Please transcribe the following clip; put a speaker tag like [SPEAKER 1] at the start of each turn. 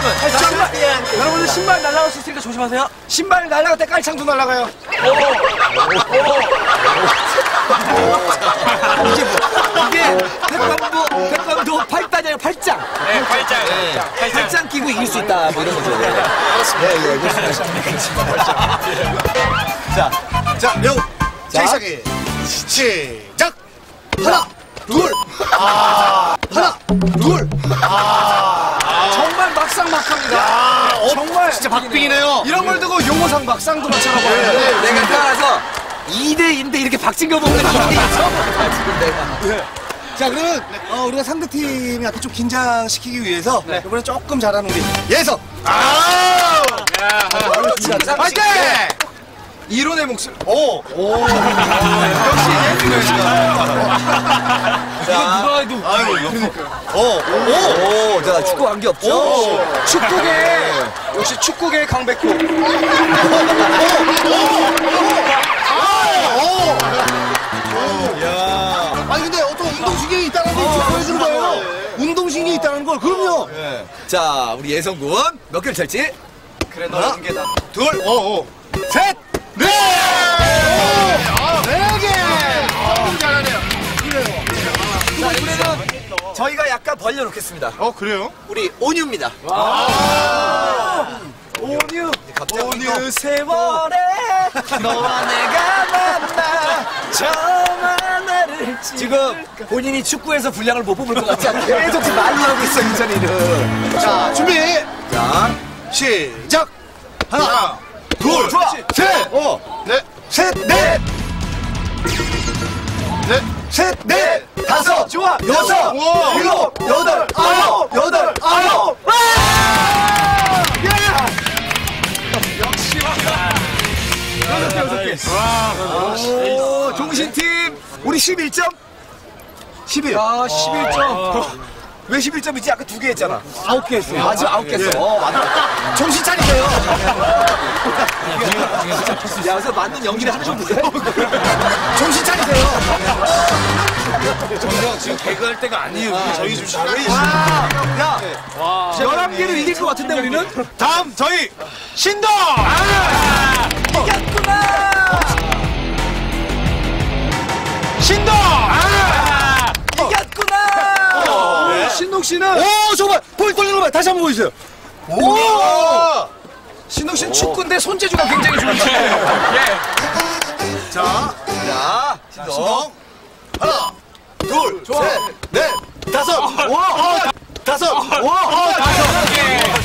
[SPEAKER 1] 팔짱은.
[SPEAKER 2] 신발, 여러분들 신발 날아갈 수 있으니까 조심하세요.
[SPEAKER 3] 신발 날아갈 때 깔창도 날아가요.
[SPEAKER 1] 이게 태권도, 태권도 팔단이 아니라 팔짱.
[SPEAKER 4] 네, 팔짱. 팔짱.
[SPEAKER 1] 팔짱 끼고 이길 수 있다. 뭐 이런 거죠. 예, 예, 그렇습니다.
[SPEAKER 3] 자, 매우 시작이 시작. 하나, 둘, 아, 하나, 둘.
[SPEAKER 2] 정말 막상막합니다. 정말
[SPEAKER 3] 진짜 박빙이네요.
[SPEAKER 2] 이런 걸 두고 용호상 막상도 맞춰라고 하는데
[SPEAKER 1] 내가 따라서 2대2인데 이렇게 박진겨 먹는 2대2 처음 봤다, 지금 내가.
[SPEAKER 3] 자, 그러면 어, 우리가 상대팀한테 좀 긴장시키기 위해서 이번에 조금 잘하는 우리 예성. 아! 파이팅!
[SPEAKER 2] 이론의 목소리.
[SPEAKER 3] 오!
[SPEAKER 2] 역시 이거 누가 해도
[SPEAKER 3] 오! 오!
[SPEAKER 1] 오, 자, 축구 관계 없죠?
[SPEAKER 2] 축구계 역시 축구계 강백호.
[SPEAKER 3] 아니 근데 어떤 운동신경이 있다는 걸 보여주는 거예요. 운동신경이 있다는 걸 그럼요.
[SPEAKER 1] 자, 우리 예성군 몇 개를 찰지?
[SPEAKER 2] 그래 너는 게다.
[SPEAKER 3] 둘, 오, 오, 셋,
[SPEAKER 1] 저희가 약간 벌려놓겠습니다.
[SPEAKER 3] 어, 그래요?
[SPEAKER 1] 우리 온유입니다.
[SPEAKER 2] 온유
[SPEAKER 1] 갑자기
[SPEAKER 2] 온유 세월에 너와 내가 만나 저 하나를
[SPEAKER 1] 지금 본인이 축구에서 분량을 못 뽑을 것 같지 않아? 계속 지금 말로 하고 있어, 이전이는.
[SPEAKER 3] 자, 준비!
[SPEAKER 1] 자,
[SPEAKER 3] 시작! 하나, 둘,
[SPEAKER 1] 좋아.
[SPEAKER 3] 셋,
[SPEAKER 1] 어,
[SPEAKER 3] 넷, 셋, 넷! 넷, 셋, 넷! 다섯,
[SPEAKER 2] 좋아.
[SPEAKER 3] 여섯,
[SPEAKER 2] 우와.
[SPEAKER 3] 일곱, 여덟, 아홉, 여덟, 아홉!
[SPEAKER 1] 오, 종신팀, 우리 11점? 11.
[SPEAKER 2] 야 11점
[SPEAKER 1] 왜 11점이지? 아까 두 개 했잖아.
[SPEAKER 3] 아홉 개 했어요.
[SPEAKER 1] 아, 지금 아홉 개 했어. 어, 맞다. 정신 차리세요. 야, 그래서 맞는 연기를 하나 좀 보세요. 정신 차리세요.
[SPEAKER 4] 지금 개그할 때가 아니에요. 저희 좀 잘해.
[SPEAKER 1] 야, 11개를 이길 것 같은데, 우리는?
[SPEAKER 4] 다음 저희 신동.
[SPEAKER 2] 신동 씨는
[SPEAKER 3] 오, 정말! 볼 돌리는 거 봐. 다시 한번 보여주세요. 오!
[SPEAKER 2] 신동 씨는 축구인데 손재주가 굉장히 좋으시네요
[SPEAKER 3] 자,
[SPEAKER 1] 자, 신동.
[SPEAKER 3] 하나, 둘, 셋, 넷, 다섯, 와, 어, 다섯, 와, 어, 다섯.